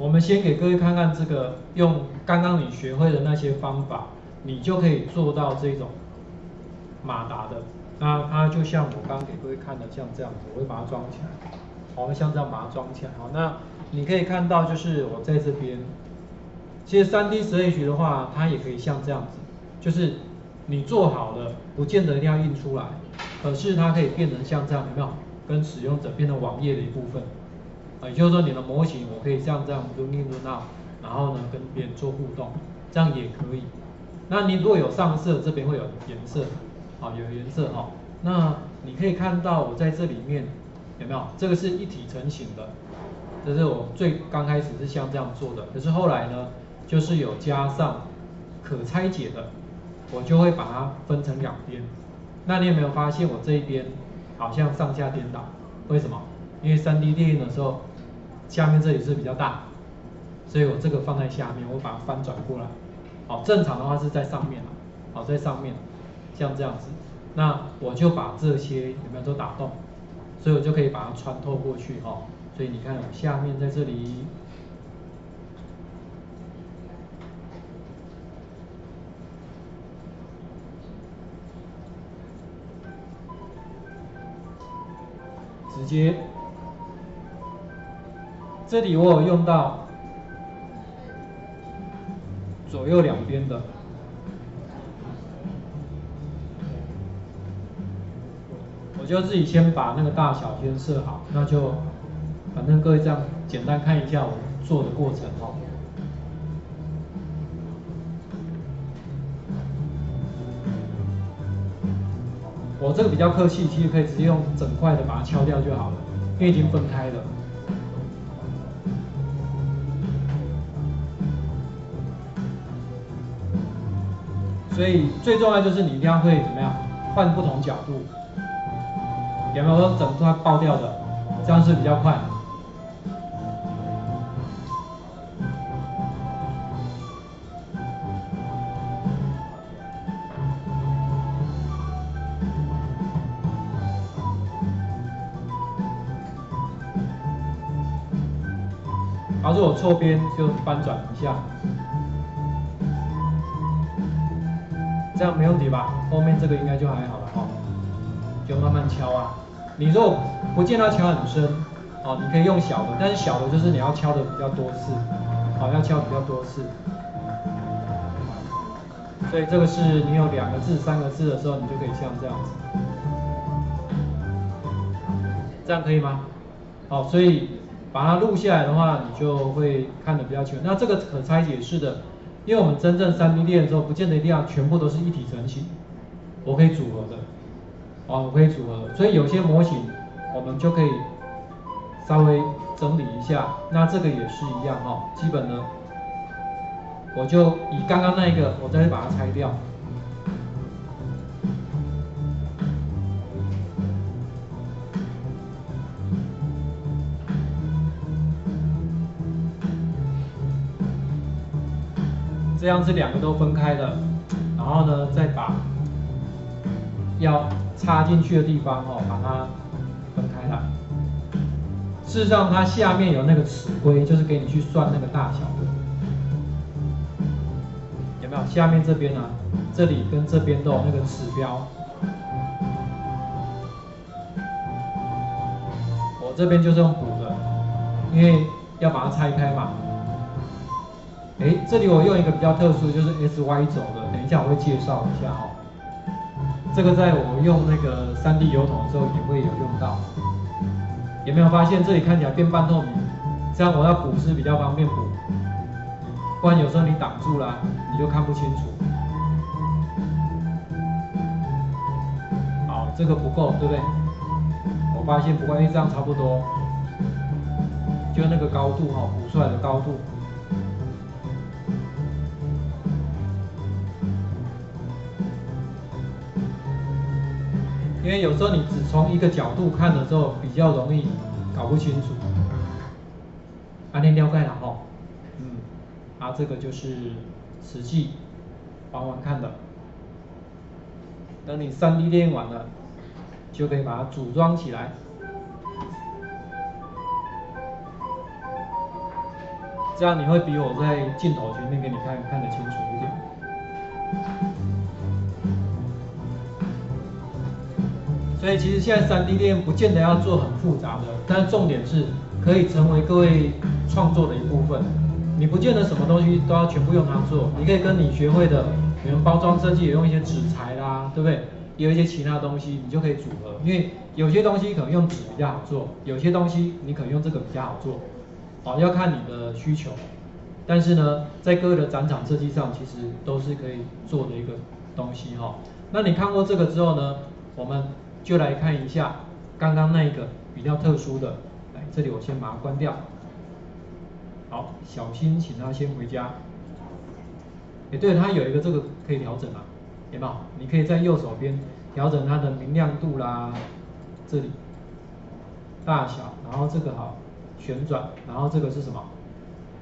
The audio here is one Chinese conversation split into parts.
我们先给各位看看这个，用刚刚你学会的那些方法，你就可以做到这种马达的。那它就像我刚刚给各位看的，像这样子，我会把它装起来。好，像这样把它装起来。好，那你可以看到，就是我在这边，其实 3D 十 H 的话，它也可以像这样子，就是你做好了，不见得一定要印出来，可是它可以变成像这样，有没有？跟使用者变成网页的一部分。啊，就是说你的模型，我可以像这样 run in run out，然后呢跟别人做互动，这样也可以。那你如果有上色，这边会有颜色，啊，有颜色哈。那你可以看到我在这里面有没有？这个是一体成型的，这是我最刚开始是像这样做的，可是后来呢，就是有加上可拆解的，我就会把它分成两边。那你有没有发现我这一边好像上下颠倒？为什么？因为 3D 电影的时候。下面这里是比较大，所以我这个放在下面，我把它翻转过来。好，正常的话是在上面了好，在上面，像这样子。那我就把这些有没有都打洞，所以我就可以把它穿透过去哈。所以你看，下面在这里，直接。这里我有用到左右两边的，我就自己先把那个大小先设好，那就反正各位这样简单看一下我做的过程哦。我这个比较客气，其实可以直接用整块的把它敲掉就好了，因为已经分开了。所以最重要就是你一定要会怎么样换不同角度，有没有说整块爆掉的，这样是比较快。而是我错边就翻转一下。这样没问题吧？后面这个应该就还好了哈，就慢慢敲啊。你如果不见得敲很深，哦，你可以用小的，但是小的就是你要敲的比较多次，好，要敲比较多次。所以这个是你有两个字、三个字的时候，你就可以像这样子。这样可以吗？好，所以把它录下来的话，你就会看得比较清楚。那这个可拆解式的。因为我们真正 3D 练之后，不见得一定要全部都是一体成型，我可以组合的，啊，我可以组合，所以有些模型我们就可以稍微整理一下。那这个也是一样哈，基本呢，我就以刚刚那一个，我再把它拆掉。这样是两个都分开的，然后呢，再把要插进去的地方哦，把它分开来。事实上，它下面有那个尺规，就是给你去算那个大小的，有没有？下面这边呢，这里跟这边都有那个尺标。我这边就是用补的，因为要把它拆开嘛。哎，这里我用一个比较特殊，就是 S Y 轴的，等一下我会介绍一下哈。这个在我们用那个 3D 油桶的时候也会有用到。有没有发现这里看起来变半透明？这样我要补是比较方便补，不然有时候你挡住了，你就看不清楚。好，这个不够，对不对？我发现不够，因为这样差不多，就那个高度哈，补出来的高度。因为有时候你只从一个角度看的时候，比较容易搞不清楚。安天了解了哈，嗯，啊，这个就是实际玩玩看的。等你 3D 练完了，就可以把它组装起来。这样你会比我在镜头前面给你看看得清楚一点。所以其实现在三 D 店不见得要做很复杂的，但是重点是可以成为各位创作的一部分。你不见得什么东西都要全部用它做，你可以跟你学会的，比如包装设计也用一些纸材啦，对不对？也有一些其他东西你就可以组合，因为有些东西可能用纸比较好做，有些东西你可能用这个比较好做，哦，要看你的需求。但是呢，在各位的展场设计上，其实都是可以做的一个东西哈。那你看过这个之后呢，我们就来看一下刚刚那一个比较特殊的，来这里我先把它关掉。好，小心，请他先回家。哎，对，它有一个这个可以调整啊，有没有？你可以在右手边调整它的明亮度啦，这里大小，然后这个好旋转，然后这个是什么？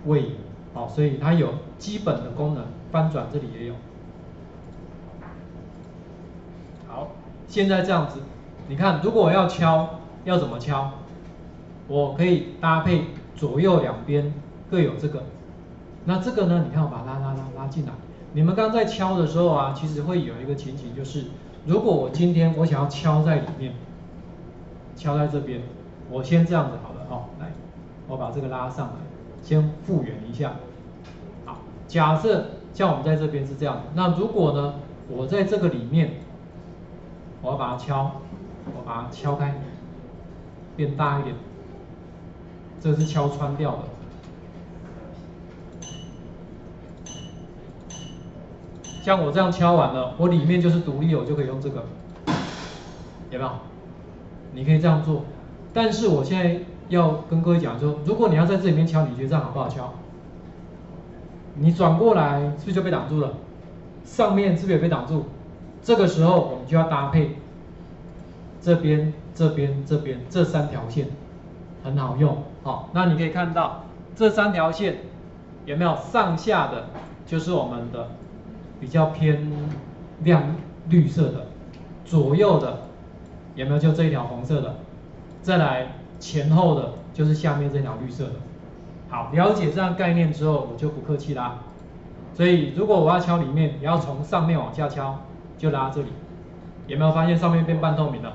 位移，好，所以它有基本的功能，翻转这里也有。好，现在这样子，你看，如果我要敲，要怎么敲？我可以搭配左右两边。各有这个，那这个呢？你看我把它拉拉拉拉进来。你们刚在敲的时候啊，其实会有一个情景，就是如果我今天我想要敲在里面，敲在这边，我先这样子好了哦，来，我把这个拉上来，先复原一下。好，假设像我们在这边是这样，那如果呢，我在这个里面，我要把它敲，我把它敲开，变大一点，这是敲穿掉的。像我这样敲完了，我里面就是独立，我就可以用这个，有没有？你可以这样做，但是我现在要跟各位讲说，如果你要在这里面敲，你觉得这样好不好敲？你转过来是不是就被挡住了？上面是不是也被挡住？这个时候我们就要搭配这边、这边、这边这三条线，很好用。好，那你可以看到这三条线有没有上下的，就是我们的。比较偏亮绿色的，左右的有没有就这一条红色的？再来前后的，就是下面这条绿色的。好，了解这样概念之后，我就不客气啦。所以如果我要敲里面，你要从上面往下敲，就拉这里。有没有发现上面变半透明了？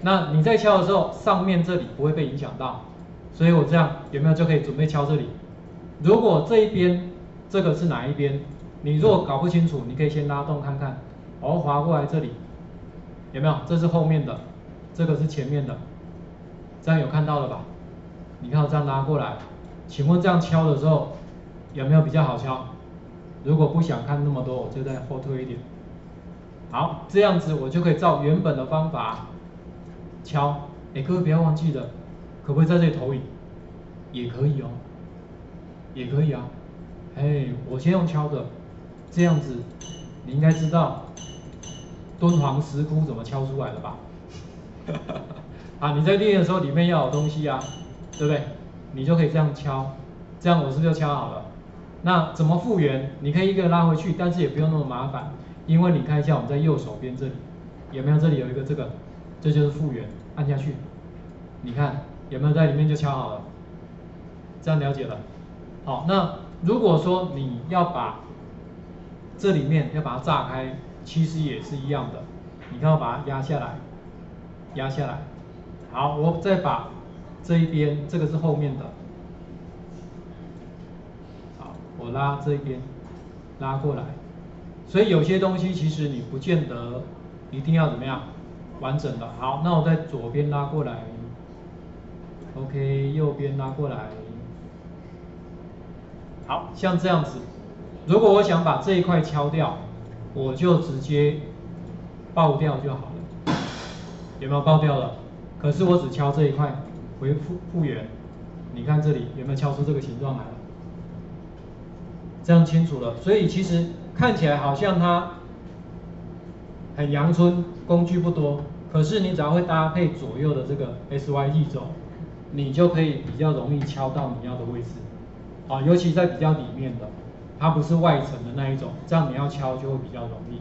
那你在敲的时候，上面这里不会被影响到，所以我这样有没有就可以准备敲这里？如果这一边这个是哪一边？你如果搞不清楚，你可以先拉动看看，哦，滑过来这里，有没有？这是后面的，这个是前面的，这样有看到了吧？你看我这样拉过来，请问这样敲的时候有没有比较好敲？如果不想看那么多，我就再后退一点。好，这样子我就可以照原本的方法敲。哎，各位不要忘记了，可不可以在这里投影？也可以哦，也可以啊。哎，我先用敲的。这样子，你应该知道敦煌石窟怎么敲出来的吧？啊，你在练的时候里面要有东西啊，对不对？你就可以这样敲，这样我是不是就敲好了？那怎么复原？你可以一个拉回去，但是也不用那么麻烦，因为你看一下我们在右手边这里，有没有这里有一个这个，这就是复原，按下去，你看有没有在里面就敲好了？这样了解了？好，那如果说你要把这里面要把它炸开，其实也是一样的。你看，我把它压下来，压下来。好，我再把这一边，这个是后面的。好，我拉这边，拉过来。所以有些东西其实你不见得一定要怎么样完整的。好，那我在左边拉过来，OK，右边拉过来。好像这样子。如果我想把这一块敲掉，我就直接爆掉就好了。有没有爆掉了？可是我只敲这一块，回复复原。你看这里有没有敲出这个形状来了？这样清楚了。所以其实看起来好像它很阳春，工具不多。可是你只要会搭配左右的这个 S Y T 轴，你就可以比较容易敲到你要的位置。啊，尤其在比较里面的。它不是外层的那一种，这样你要敲就会比较容易。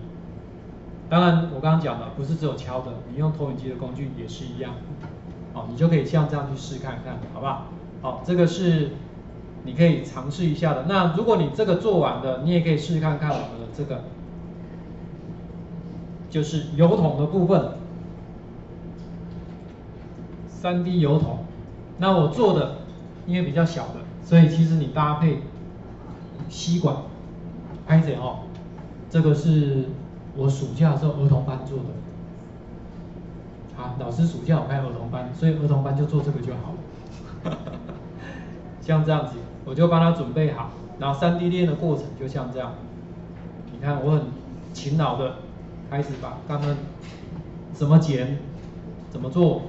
当然，我刚刚讲的不是只有敲的，你用投影机的工具也是一样。好，你就可以像这样去试看看，好不好？好，这个是你可以尝试一下的。那如果你这个做完的，你也可以试试看看我们的这个，就是油桶的部分，三 D 油桶。那我做的因为比较小的，所以其实你搭配吸管，拍着哦，这个是我暑假的时候儿童班做的。好，老师暑假有开儿童班，所以儿童班就做这个就好了。像这样子，我就帮他准备好，然后三 D 练的过程就像这样。你看我很勤劳的开始把刚刚怎么剪，怎么做。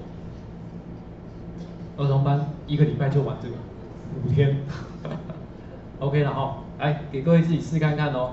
儿童班一个礼拜就完这个，五天，OK 了哈，来给各位自己试看看哦。